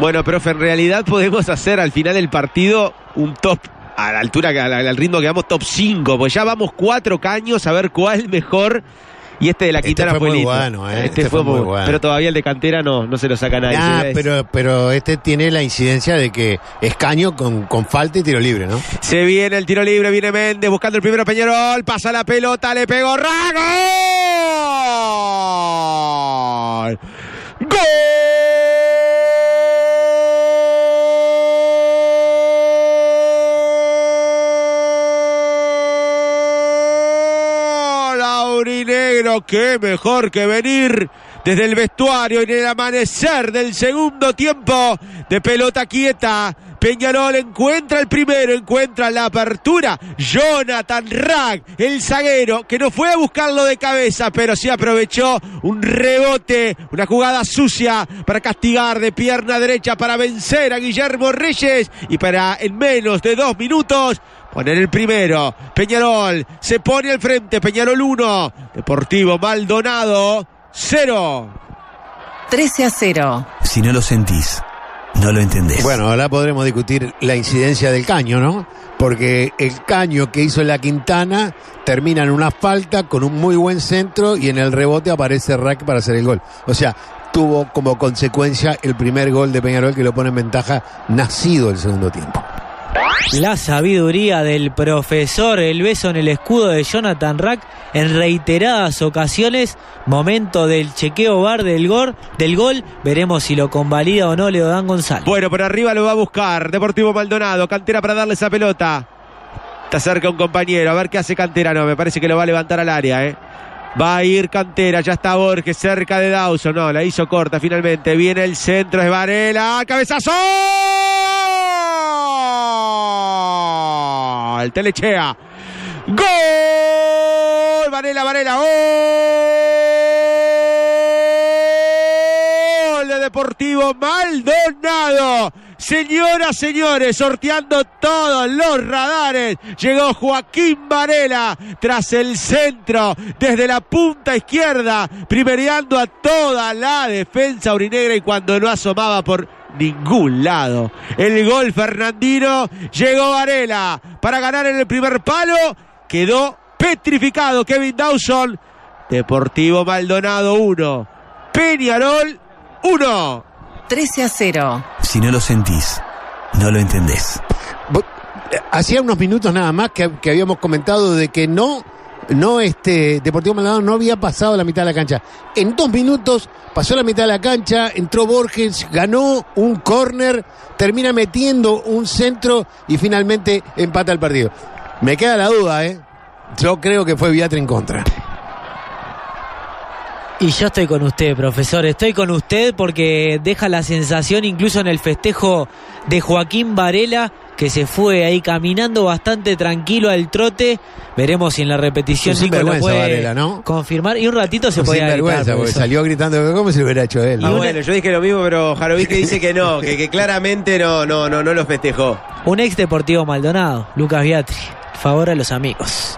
Bueno, profe, en realidad podemos hacer al final del partido un top a la altura, al, ritmo que vamos, top 5, pues ya vamos cuatro caños a ver cuál mejor. Y este de la Este Quintana fue fue, muy bueno, eh, Este, este fue fue muy bueno. Pero todavía el de cantera no, no se lo saca nadie. Ah, pero, pero este tiene la incidencia de que es caño con, con falta y tiro libre, ¿no? Se viene el tiro libre, viene Méndez buscando el primero Peñarol, pasa la pelota, le pegó Rago. ¡Gol! Aurinegro, qué mejor que venir desde el vestuario en el amanecer del segundo tiempo de pelota quieta. Peñarol encuentra el primero, encuentra la apertura. Jonathan Rag, el zaguero, que no fue a buscarlo de cabeza, pero sí aprovechó un rebote, una jugada sucia para castigar de pierna derecha para vencer a Guillermo Reyes y para en menos de dos minutos poner el primero. Peñarol se pone al frente, Peñarol 1, Deportivo Maldonado 0. 13 a 0. Si no lo sentís, no lo entendés. Bueno, ahora podremos discutir la incidencia del caño, ¿no? Porque el caño que hizo la Quintana termina en una falta con un muy buen centro y en el rebote aparece Rack para hacer el gol. O sea, tuvo como consecuencia el primer gol de Peñarol que lo pone en ventaja nacido el segundo tiempo. La sabiduría del profesor, el beso en el escudo de Jonathan Rack en reiteradas ocasiones, momento del chequeo bar del gol, del gol, veremos si lo convalida o no Leodán González. Bueno, por arriba lo va a buscar Deportivo Maldonado, cantera para darle esa pelota. Está cerca un compañero, a ver qué hace cantera, no, me parece que lo va a levantar al área, ¿eh? Va a ir Cantera, ya está Borges cerca de Dawson. No, la hizo corta finalmente. Viene el centro, es Varela. ¡Cabezazo! El Telechea. ¡Gol! Varela, Varela. ¡Gol! De Deportivo Maldonado. Señoras, señores, sorteando todos los radares. Llegó Joaquín Varela tras el centro, desde la punta izquierda, primereando a toda la defensa urinegra y cuando no asomaba por ningún lado. El gol Fernandino, llegó Varela para ganar en el primer palo, quedó petrificado Kevin Dawson. Deportivo Maldonado 1, Peñarol 1. 13 a 0. Si no lo sentís, no lo entendés. Eh, Hacía unos minutos nada más que, que habíamos comentado de que no, no este Deportivo Maldonado no había pasado la mitad de la cancha. En dos minutos pasó la mitad de la cancha, entró Borges, ganó un córner, termina metiendo un centro y finalmente empata el partido. Me queda la duda, ¿eh? Yo creo que fue Viatra en contra. Y yo estoy con usted, profesor. Estoy con usted porque deja la sensación, incluso en el festejo de Joaquín Varela, que se fue ahí caminando bastante tranquilo al trote. Veremos si en la repetición Nico lo puede Varela, ¿no? confirmar. Y un ratito se Sin podía gritar, vergüenza, porque salió gritando, ¿cómo se lo hubiera hecho él? Ah, no? bueno, yo dije lo mismo, pero Jarovic dice que no, que, que claramente no, no, no, no lo festejó. Un ex deportivo Maldonado, Lucas Beatri. Favor a los amigos.